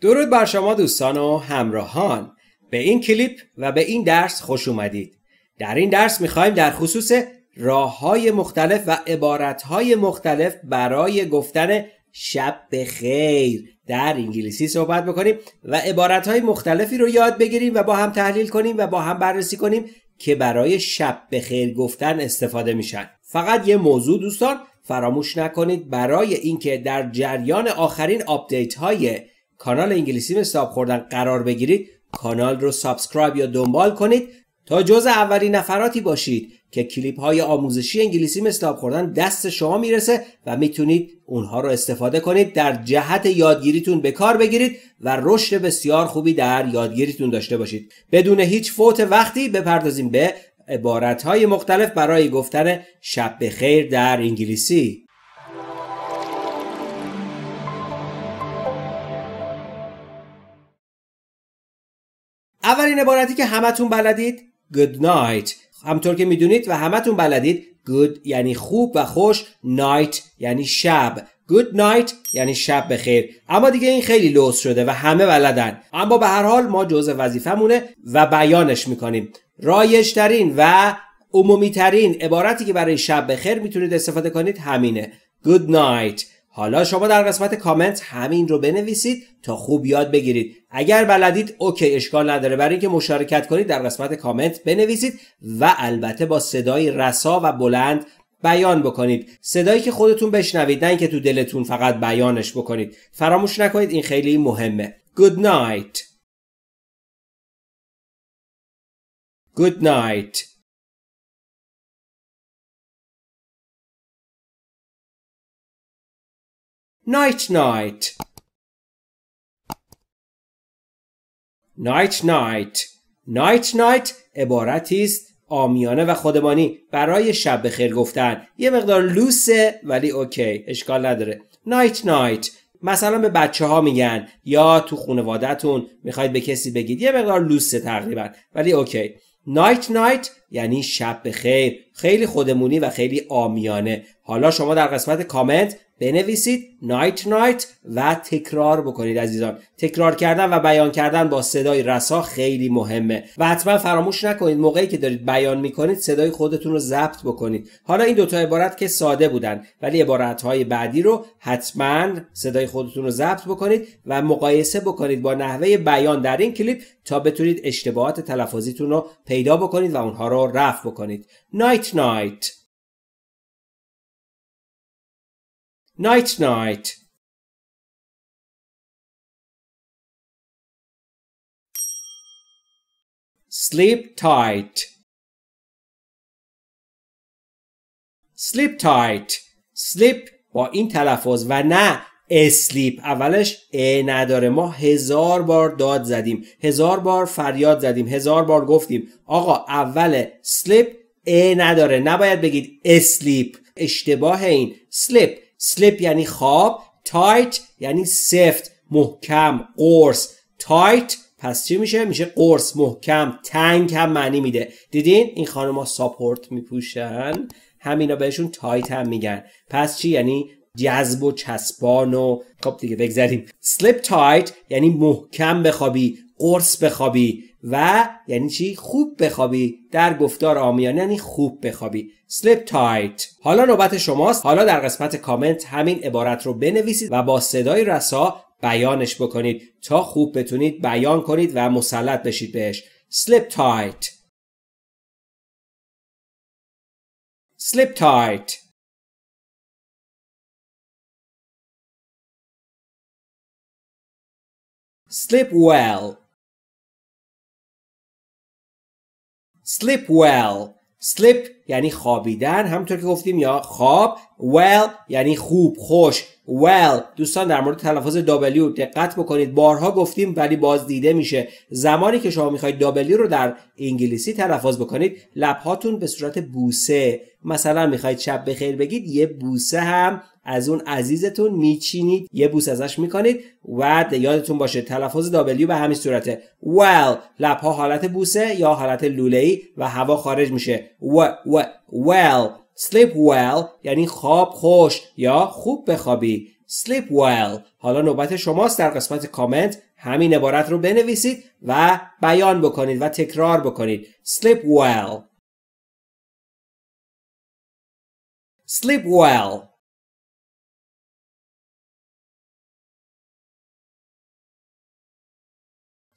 درود بر شما دوستان و همراهان. به این کلیپ و به این درس خوش اومدید. در این درس می‌خوایم در خصوص راه های مختلف و عبارت های مختلف برای گفتن شب بخیر در انگلیسی صحبت بکنیم و عبارت های مختلفی رو یاد بگیریم و با هم تحلیل کنیم و با هم بررسی کنیم که برای شب بخیر گفتن استفاده میشن. فقط یه موضوع دوستان فراموش نکنید برای اینکه در جریان آخرین update های کانال انگلیسی مثل آب خوردن قرار بگیرید کانال رو subscribe یا دنبال کنید تا جز اولین نفراتی باشید که کلیپ های آموزشی انگلیسی مثل آب خوردن دست شما می‌رسه و می‌تونید اونها رو استفاده کنید. در جهت یادگیریتون به کار بگیرید و رشد بسیار خوبی در یادگیریتون داشته باشید. بدون هیچ فوت وقتی بپردازیم به عبارت های مختلف برای گفتن شب بخیر در انگلیسی. اولین عبارتی که همتون بلدید good night. همونطور که می‌دونید و همتون بلدید good یعنی خوب و خوش night یعنی شب. good night یعنی شب بخیر. اما دیگه این خیلی لوس شده و همه بلدن. اما به هر حال ما جزء وظیفمونه و بیانش می‌کنیم. رایجترین و عمومی ترین عبارتی که برای شب بخیر می‌تونید استفاده کنید همینه. good night. حالا شما در قسمت کامنت همین رو بنویسید تا خوب یاد بگیرید. اگر بلدید OK اشکال نداره. برای اینکه مشارکت کنید در قسمت کامنت بنویسید و البته با صدای رسا و بلند بیان بکنید. صدایی که خودتون بشنوید نه اینکه تو دلتون فقط بیانش بکنید. فراموش نکنید این خیلی مهمه. Good night. Good night. Night night. Night night. Night night عبارتی است عامیانه و خودمانی برای شب بخیر گفتن. یه مقدار لوسه ولی OK اشکال نداره. night night مثلا به بچه ها میگن یا تو خانوادهتون می‌خواید به کسی بگید یه مقدار لوسه تقریبا ولی OK. night night یعنی شب بخیر خیلی خودمونی و خیلی عامیانه. حالا شما در قسمت کامنت بنویسید night night و تکرار بکنید عزیزان. تکرار کردن و بیان کردن با صدای رسا خیلی مهمه. و حتما فراموش نکنید موقعی که دارید بیان می‌کنید صدای خودتون رو ضبط بکنید. حالا این دوتا عبارت که ساده بودن ولی عبارت های بعدی رو حتما صدای خودتون رو ضبط بکنید و مقایسه بکنید با نحوه بیان در این کلیپ تا بتونید اشتباهات تلفظیتون رو پیدا بکنید و اونها رو رفع بکنید. نایت نایت night night. Sleep tight. Sleep tight. Sleep با این تلفظ و نه اسلیپ اولش ا نداره. ما هزار بار داد زدیم. هزار بار فریاد زدیم. هزار بار گفتیم. آقا اول سلیپ ا نداره. نباید بگید اسلیپ اشتباه این. sleep sleep یعنی خواب. tight یعنی سفت. محکم. قرص. tight پس چی میشه؟ میشه قرص محکم. تنگ هم معنی میده. دیدین؟ این خانم ساپورت میپوشن. همینا بهشون tight هم میگن. پس چی؟ یعنی جذب و چسبان و خب دیگه بگذریم sleep tight یعنی محکم بخوابی قرص بخوابی. و یعنی چی؟ خوب بخوابی در گفتار عامیانه یعنی خوب بخوابی. Sleep tight. حالا نوبت شماست. حالا در قسمت کامنت همین عبارت رو بنویسید و با صدای رسا بیانش بکنید. تا خوب بتونید بیان کنید و مسلط بشید بهش. Sleep tight. Sleep tight. Sleep well. Sleep well. Sleep یعنی خوابیدن همونطور که گفتیم یا خواب. Well یعنی خوب خوش. Well دوستان در مورد تلفظ W دقت بکنید. بارها گفتیم ولی باز دیده میشه. زمانی که شما می‌خواید W رو در انگلیسی تلفظ بکنید لبهاتون به صورت بوسه. مثلا می‌خواید شب بخیر بگید یه بوسه هم از اون عزیزتون میچینید یه بوس ازش می‌کنید و یادتون باشه تلفظ W به همین صورته. Well لبها حالت بوسه یا حالت لوله ای و هوا خارج میشه. و و well. Sleep well یعنی خواب خوش یا خوب بخوابی. Sleep well. حالا نوبت شماست در قسمت کامنت همین عبارت رو بنویسید و بیان بکنید و تکرار بکنید. Sleep well. Sleep well.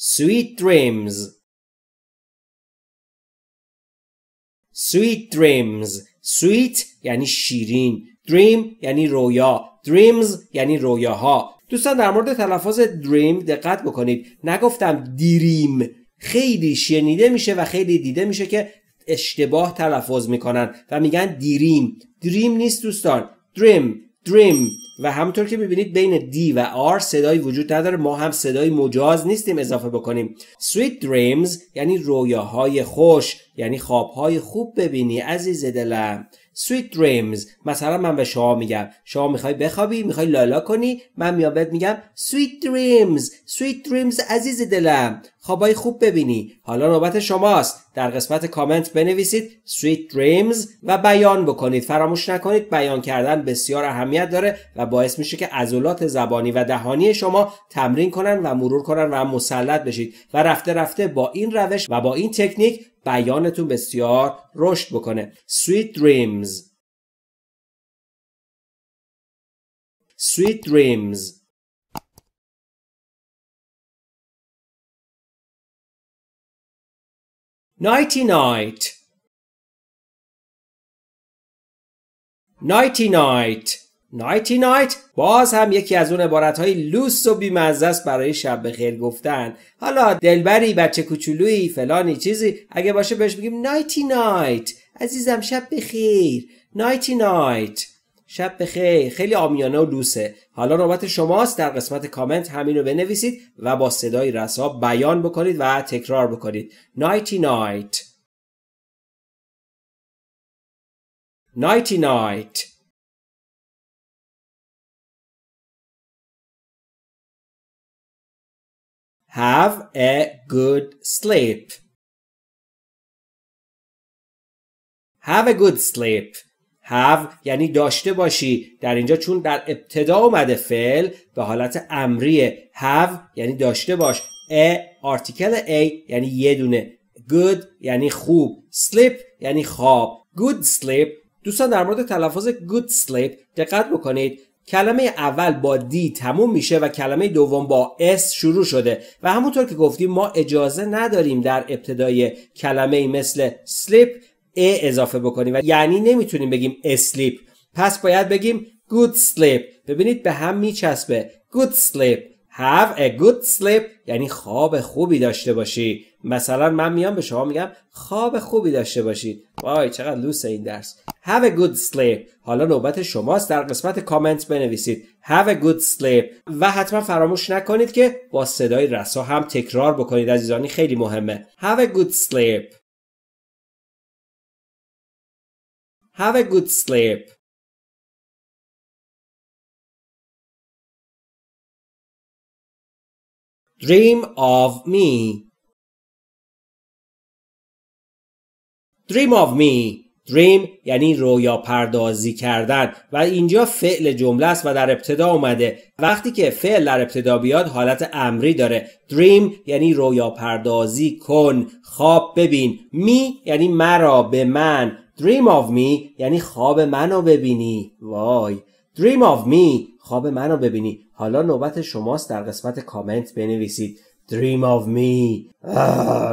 Sweet dreams. Sweet dreams. Sweet یعنی شیرین. Dream یعنی رویا. Dreams یعنی رویاها. دوستان در مورد تلفظ dream دقت بکنید. نگفتم دیریم خیلی شنیده میشه و خیلی دیده میشه که اشتباه تلفظ می‌کنن و میگن دیریم دریم نیست دوستان. دریم دریم. و همونطور که می‌بینید بین دی و آر صدایی وجود نداره. ما هم صدای مجاز نیستیم اضافه بکنیم. Sweet dreams یعنی رویاهای خوش یعنی خوابهای خوب ببینی عزیز دلم. Sweet dreams. مثلا من به شما میگم. شما می‌خوای بخوابی می‌خوای لالا کنی. من میام بهت میگم sweet dreams. Sweet dreams عزیز دلم. خوابای خوب ببینی. حالا نوبت شماست. در قسمت کامنت بنویسید sweet dreams و بیان بکنید. فراموش نکنید بیان کردن بسیار اهمیت داره و باعث میشه که عضلات زبانی و دهانی شما تمرین کنن و مرور کنن و مسلط بشید. و رفته رفته با این روش و با این تکنیک بیانتون بسیار رشد بکنه sweet dreams sweet dreams nighty night nighty night نایتی نایت باز هم یکی از اون عبارت های لوس و بیمزه است برای شب بخیر گفتن. حالا دلبری بچه کوچولویی فلانی چیزی. اگه باشه بهش بگیم نایتی نایت عزیزم شب بخیر نایتی نایت شب بخیر خیلی آمیانه و لوسه. حالا نوبت شماست. در قسمت کامنت همین رو بنویسید و با صدای رسا بیان بکنید و تکرار بکنید. نایتی نایت نایتی نایت Have a good sleep. Have a good sleep. have یعنی داشته باشی. در اینجا چون در ابتدا اومده فعل به حالت امریه. Have یعنی داشته باش. A article a یعنی یه دونه. Good یعنی خوب. Sleep یعنی خواب. Good sleep. دوستان در مورد تلفظ good sleep دقت بکنید. کلمه اول با دی تموم میشه و کلمه دوم با اس شروع شده و همونطور که گفتیم ما اجازه نداریم در ابتدای کلمه مثل sleep ا اضافه بکنیم و یعنی نمی‌تونیم بگیم اسلیپ پس باید بگیم good sleep ببینید به هم میچسبه. good sleep have a good sleep یعنی خواب خوبی داشته باشی. مثلا من میام به شما میگم خواب خوبی داشته باشید. وای چقدر لوس این درس. Have a good sleep. حالا نوبت شماست در قسمت کامنت بنویسید. Have a good sleep. و حتما فراموش نکنید که با صدای رسا هم تکرار بکنید عزیزانی خیلی مهمه. Have a good sleep. Have a good sleep. Dream of me. Dream of me. Dream یعنی رویا پردازی کردن. و اینجا فعل جمله است و در ابتدا اومده. وقتی که فعل در ابتدا بیاد حالت امری داره. Dream یعنی رویا پردازی کن. خواب ببین. می یعنی مرا به من. Dream of me یعنی خواب منو ببینی. وای. Dream of me خواب منو ببینی. حالا نوبت شماست در قسمت کامنت بنویسید. Dream of me.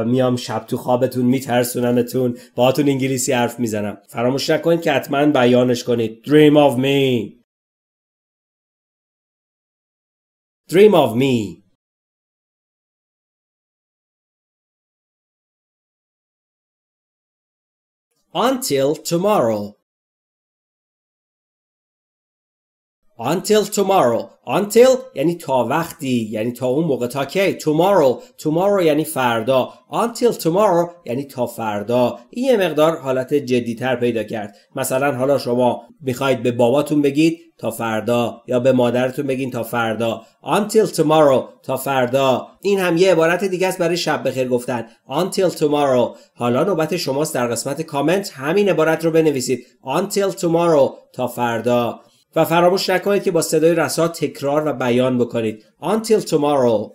میام شب تو خوابتون میترسونمتون. باهاتون انگلیسی حرف می‌زنم. فراموش نکنید که حتما بیانش کنید. Dream of me. Dream of me. Until tomorrow. Until tomorrow. Until یعنی تا وقتی یعنی تا اون موقع تا کی؟ Tomorrow. Tomorrow یعنی فردا. Until tomorrow یعنی تا فردا. این یه مقدار حالت جدیتر پیدا کرد. مثلا حالا شما می‌خواید به باباتون بگید تا فردا یا به مادرتون بگین تا فردا. Until tomorrow تا فردا. این هم یه عبارت دیگه است برای شب بخیر گفتن. Until tomorrow. حالا نوبت شماست در قسمت کامنت. همین عبارت رو بنویسید. Until tomorrow تا فردا. و فراموش نکنید که با صدای رسا تکرار و بیان بکنید until tomorrow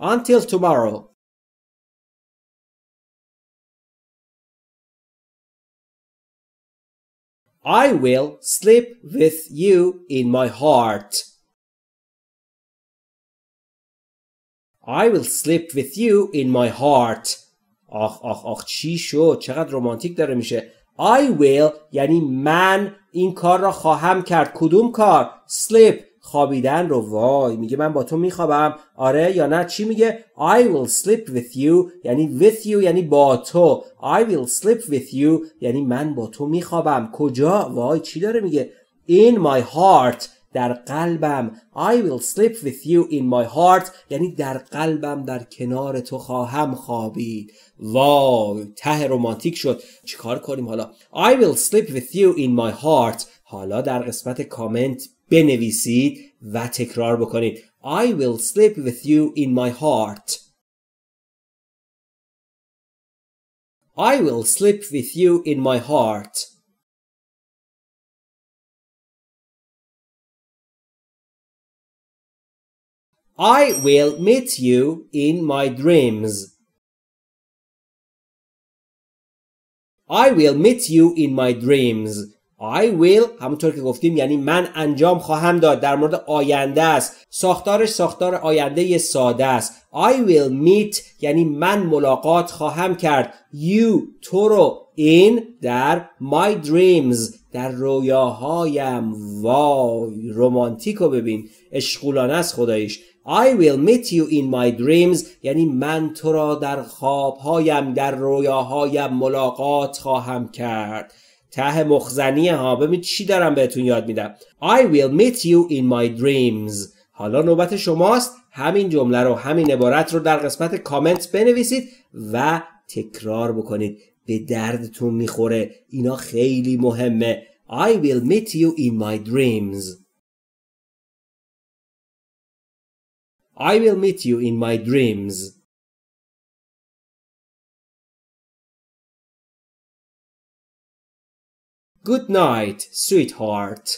until tomorrow I will sleep with you in my heart. I will sleep with you in my heart. آخ آخ آخ چی شد چقدر رومانتیک داره میشه I will یعنی من این کار را خواهم کرد. کدوم کار؟ Sleep خوابیدن رو وای. میگه من با تو میخوابم. آره یا نه؟ چی میگه؟ I will sleep with you. یعنی with you یعنی با تو. I will sleep with you یعنی من با تو میخوابم. کجا؟ وای چی داره میگه؟ In my heart. در قلبم I will sleep with you in my heart یعنی در قلبم در کنار تو خواهم خوابید وای ته رومانتیک شد چیکار کنیم حالا I will sleep with you in my heart حالا در قسمت کامنت بنویسید و تکرار بکنید I will sleep with you in my heart I will sleep with you in my heart I will meet you in my dreams. I will meet you in my dreams. I will همونطور که گفتیم یعنی من انجام خواهم داد. در مورد آینده است. ساختارش ساختار آینده ساده است. I will meet یعنی من ملاقات خواهم کرد. You تو رو in در my dreams. در رویاهایم. وای رومانتیک رو ببین. اشغولانه است خداییش. I will meet you in my dreams. یعنی من تو را در خوابهایم در رویاهایم ملاقات خواهم کرد. ته مخزنی ها. ببین چی دارم بهتون یاد میدم. I will meet you in my dreams. حالا نوبت شماست. همین جمله رو همین عبارت رو در قسمت کامنت بنویسید و تکرار بکنید. به دردتون می‌خوره. اینا خیلی مهمه. I will meet you in my dreams. I will meet you in my dreams. Good night, sweetheart.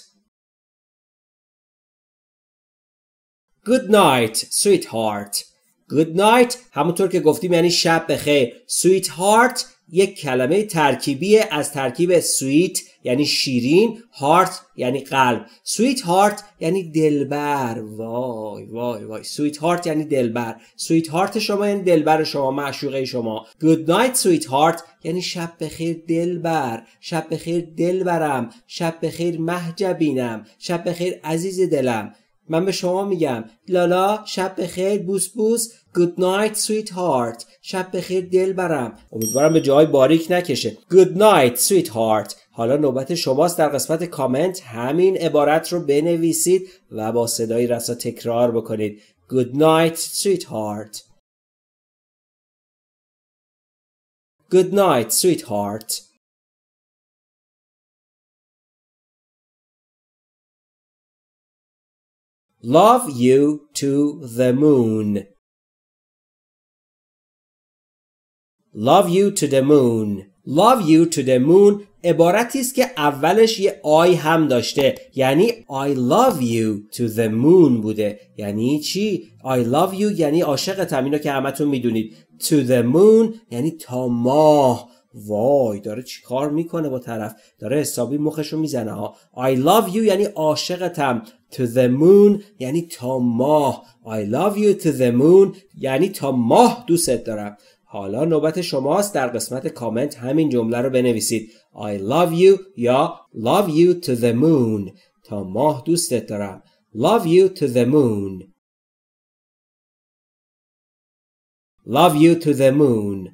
Good night, sweetheart. Good night همونطور که گفتیم یعنی شب بخیر. Sweetheart یک کلمه ترکیبی از ترکیب sweet یعنی شیرین heart یعنی قلب. sweetheart یعنی دلبر. وای وای وای. sweetheart یعنی دلبر. sweetheart شما یعنی دلبر شما معشوقه شما. good night sweetheart یعنی شب بخیر دلبر. شب بخیر دلبرم. شب بخیر مه‌جبینم. شب بخیر عزیز دلم. من به شما میگم لالا شب بخیر بوس بوس. Good night sweetheart. شب بخیر دلبرم. امیدوارم به جای باریک نکشه. Good night sweetheart. حالا نوبت شماست. در قسمت کامنت همین عبارت رو بنویسید و با صدای رسا تکرار بکنید. Good night sweetheart. Good night sweetheart. Love you to the moon. Love you to the moon. Love you to the moon عبارتی است که اولش یه آی هم داشته. یعنی I love you to the moon بوده. یعنی چی؟ I love you یعنی عاشقتم اینو که همتون می‌دونید. To the moon یعنی تا ماه. وای داره چی کار می‌کنه با طرف؟ داره حسابی مخشو می‌زنه ها. I love you یعنی عاشقتم to the moon یعنی تا ماه. I love you to the moon یعنی تا ماه دوست دارم. حالا نوبت شماست در قسمت کامنت همین جمله رو بنویسید I love you یا love you to the moon تا ماه دوستت دارم love you to the moon love you to the moon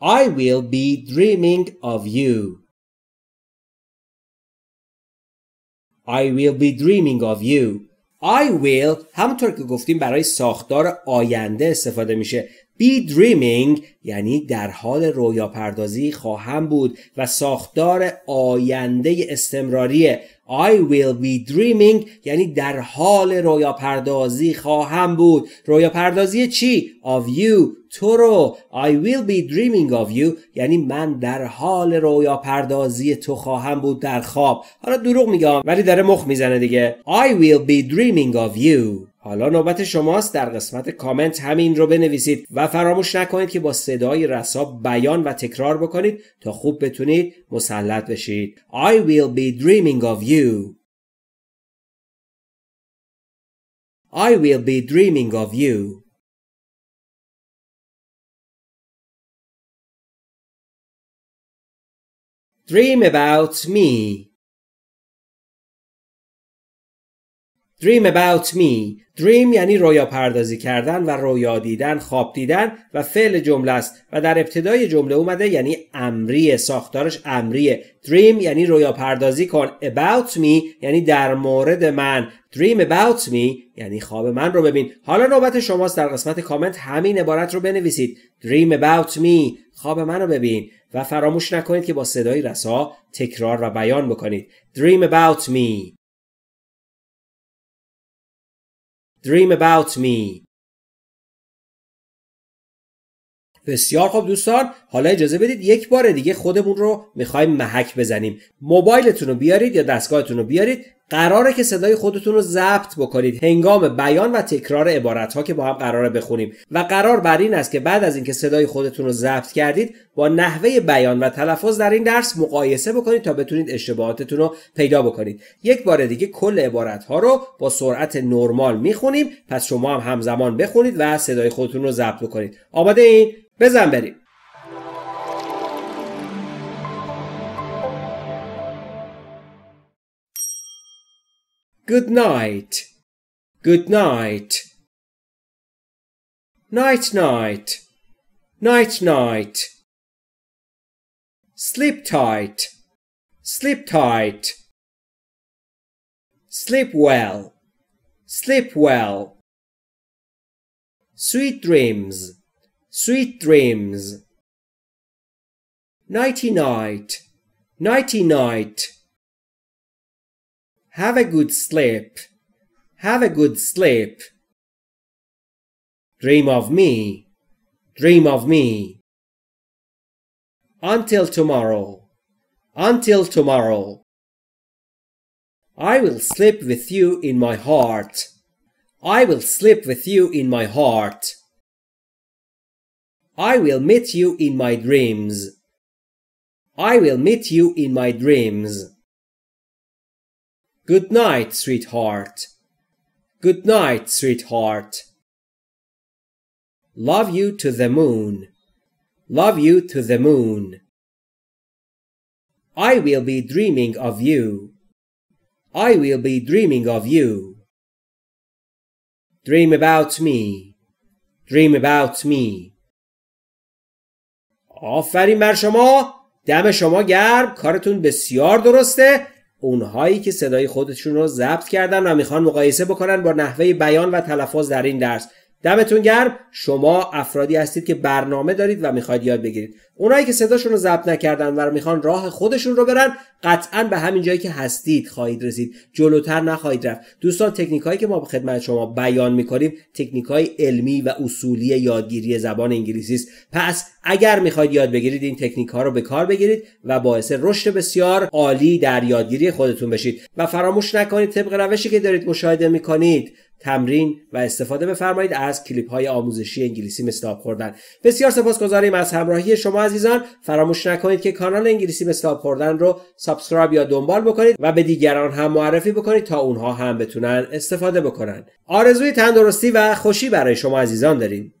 I will be dreaming of you. I will be dreaming of you. I will همونطور که گفتیم برای ساختار آینده استفاده میشه. Be dreaming یعنی در حال رویا پردازی خواهم بود و ساختار آینده استمراریه. I will be dreaming یعنی در حال رویا پردازی خواهم بود. رویا پردازی چی؟ of you تو رو I will be dreaming of you. یعنی من در حال رویا پردازی تو خواهم بود در خواب. حالا دروغ میگم ولی داره مخ می‌زنه دیگه. I will be dreaming of you. حالا نوبت شماست در قسمت کامنت همین رو بنویسید و فراموش نکنید که با صدای رسا بیان و تکرار بکنید تا خوب بتونید مسلط بشید. I will be dreaming of you. I will be dreaming of you. Dream about me. Dream about me. Dream یعنی رویا پردازی کردن و رویا دیدن خواب دیدن و فعل جمله است. و در ابتدای جمله اومده یعنی امریه ساختارش امریه Dream یعنی رویا پردازی کن. About me یعنی در مورد من. Dream about me یعنی خواب من رو ببین. حالا نوبت شماست در قسمت کامنت همین عبارت رو بنویسید. Dream about me. خواب من رو ببین و فراموش نکنید که با صدای رسا تکرار و بیان بکنید. Dream about me. Dream about me. بسیار خوب دوستان حالا اجازه بدید یک بار دیگه خودمون رو می‌خوایم محک بزنیم. موبایلتون رو بیارید یا دستگاهتون رو بیارید قراره که صدای خودتون رو ضبط بکنید. هنگام بیان و تکرار عبارت ها که با هم قراره بخونیم. و قرار بر این است که بعد از اینکه صدای خودتون رو ضبط کردید با نحوه بیان و تلفظ در این درس مقایسه بکنید تا بتونید اشتباهاتتون رو پیدا بکنید. یک بار دیگه کل عبارت ها رو با سرعت نرمال می‌خونیم. پس شما هم همزمان بخونید و صدای خودتون رو ضبط بکنید. آماده این بزن بریم. Good night. Good night. Night night. Night night. Sleep tight. Sleep tight. Sleep well. Sleep well. Sweet dreams. Sweet dreams. Nighty night. Nighty night. Have a good sleep. Have a good sleep. Dream of me. Dream of me. Until tomorrow. Until tomorrow. I will sleep with you in my heart. I will sleep with you in my heart. I will meet you in my dreams. I will meet you in my dreams. Good night, sweetheart. Good night, sweetheart. Love you to the moon. Love you to the moon. I will be dreaming of you. I will be dreaming of you. Dream about me. Dream about me. آفرین بر شما دم شما گرم کارتون بسیار درسته اونهایی که صدای خودشون رو ضبط کردن و می‌خوان مقایسه بکنن با نحوه بیان و تلفظ در این درس. دمتون گرم. شما افرادی هستید که برنامه دارید و می‌خواید یاد بگیرید. اونایی که صداشون رو ضبط نکردن و می‌خوان راه خودشون رو برن قطعا به همین جایی که هستید خواهید رسید. جلوتر نخواهید رفت. دوستان تکنیک هایی که ما به خدمت شما بیان می‌کنیم تکنیک های علمی و اصولی یادگیری زبان انگلیسی است پس اگر می‌خواید یاد بگیرید این تکنیک ها رو به کار بگیرید و باعث رشد بسیار عالی در یادگیری خودتون بشید. و فراموش نکنید طبق روشی که دارید مشاهده می‌کنید تمرین و استفاده بفرمایید از کلیپ های آموزشی انگلیسی آب خوردن. بسیار سپاسگزاریم از همراهی شما عزیزان. فراموش نکنید که کانال انگلیسی آب خوردن رو سابسکرایب یا دنبال بکنید و به دیگران هم معرفی بکنید تا اونها هم بتونن استفاده بکنن. آرزوی تندرستی و خوشی برای شما عزیزان داریم.